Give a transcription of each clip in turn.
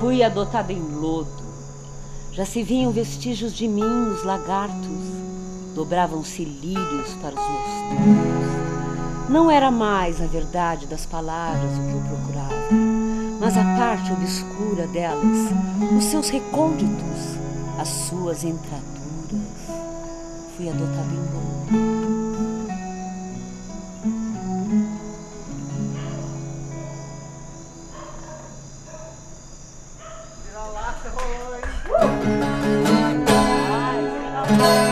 Fui adotada em lodo. Já se viam vestígios de mim os lagartos. Dobravam-se lírios para os meus túmulos. Não era mais a verdade das palavras o que eu procurava, mas a parte obscura delas, os seus recônditos, as suas entraduras. Fui adotada em lodo. Thank you.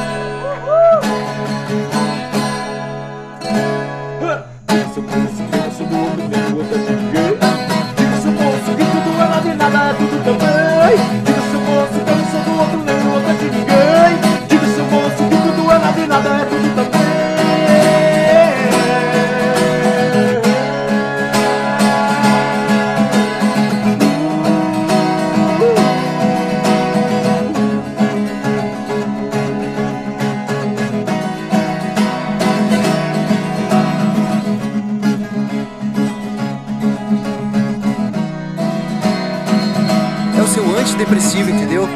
É o seu antidepressivo, entendeu?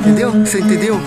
Entendeu? Você entendeu?